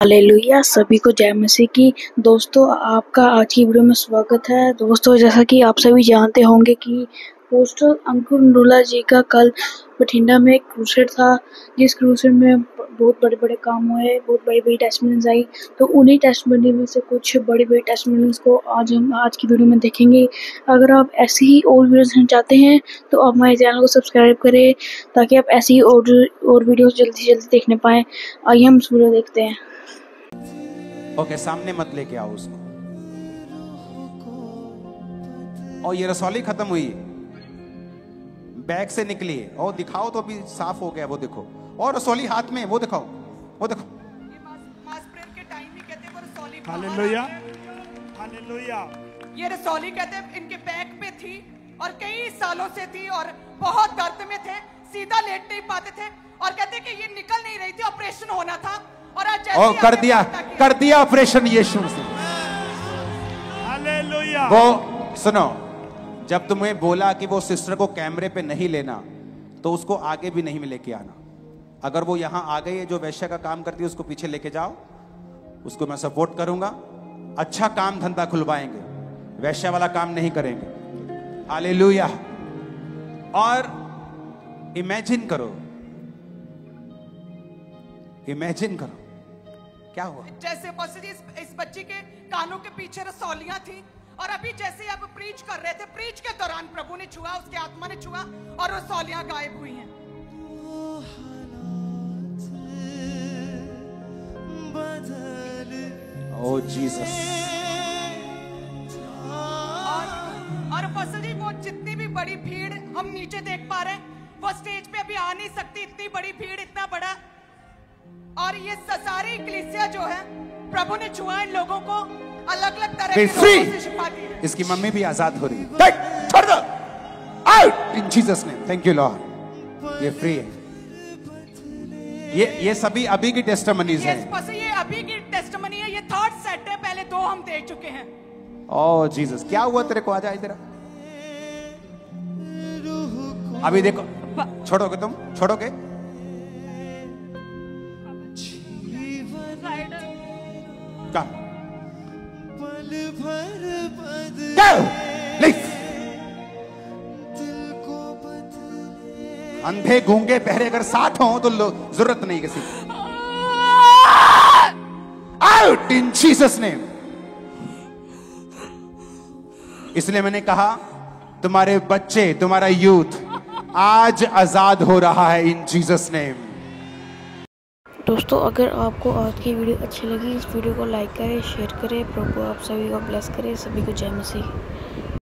Hallelujah. सभी को जय मसीह की। दोस्तों, आपका आज की वीडियो में स्वागत है। दोस्तों, जैसा कि आप सभी जानते होंगे कि पोस्टर अंकुर नरूला जी का कल बठिंडा में एक क्रूसेड था, जिस क्रूसेड में बहुत बड़े बड़े काम हुए, बहुत बड़ी बड़ी टेस्टमेंट्स आई। तो उन्हीं टेस्टमेंट में से कुछ बड़ी बड़ी टेस्टमेंट्स को आज हम आज की वीडियो में देखेंगे। अगर आप ऐसी ही और वीडियोस चाहते हैं तो आप हमारे चैनल को सब्सक्राइब करें, ताकि आप ऐसी ही और और वीडियोस जल्दी से जल्दी देखने पाएँ। आइए हम वीडियो देखते हैं। ओके सामने मत लेके आओ उसको। और ये रसौली खत्म हुई। बैग से निकली है और दिखाओ तो अभी साफ़ हो गया वो देखो। और रसौली हाथ में वो दिखाओ वो देखो। मास प्रेयर के टाइम कहते वो रसौली हालेलुया बाहर आते हालेलुया। ये रसौली कहते हैं इनके बैक पे थी और कई सालों से थी और बहुत दर्द में थे सीधा लेट नहीं पाते थे। और कहते कि ये निकल नहीं रही थी ऑपरेशन होना था। और और कर दिया कर दिया ऑपरेशन यीशु से वो सुनो जब तुम्हें बोला कि वो सिस्टर को कैमरे पे नहीं लेना तो उसको आगे भी नहीं लेके आना। अगर वो यहाँ आ गई है जो वैश्य का काम करती है उसको पीछे लेके जाओ। उसको मैं सपोर्ट करूँगा। अच्छा काम धंधा खुलवाएँगे। वैश्य वाला काम नहीं करेंगे। हालेलुया। और इमेजिन करो। इमेजिन करो। क्या हुआ? जैसे जी इस, इस बच्ची के कानों के पीछे रसौलियाँ थी और अभी जैसे ही अब प्रीच कर रहे थे प्रीच के दौरान प्रभु ने छुआ उसके आत्मा ने छुआ और रसौलियाँ गायब हुई हैं। ओ जीसस और और फ़सल जी वो जितनी भी बड़ी भीड़ हम नीचे देख पा रहे हैं वो स्टेज पे अभी आ नहीं सकती इतनी बड़ी भीड़ इतना और ये सारी कलीसिया जो है प्रभु ने छुआ इन लोगों को अलग अलग तरह के से दी इसकी मम्मी भी आज़ाद हो रही है। छोड़ दो out in Jesus name thank you lord ये फ्री है। ये ये सभी अभी की टेस्टमनीज ये हैं। ये अभी की टेस्टमनी है ये थर्ड सेट है पहले दो हम देख चुके हैं। ओ जीसस क्या हुआ तेरे को? आ आजा इधर। अभी देखो छोड़ोगे तुम? छोड़ोगे? Go! अंधे गूँगे पहरे अगर साथ हो तो ज़रूरत नहीं किसी आउट इन जीसस नेम इसलिए मैंने कहा, तुम्हारे बच्चे, तुम्हारा यूथ आज आज़ाद हो रहा है इन जीसस नेम दोस्तों, अगर आपको आज की वीडियो अच्छी लगी, इस वीडियो को लाइक करें, शेयर करें, प्रभु आप सभी को ब्लेस करें, सभी को जय मसीह।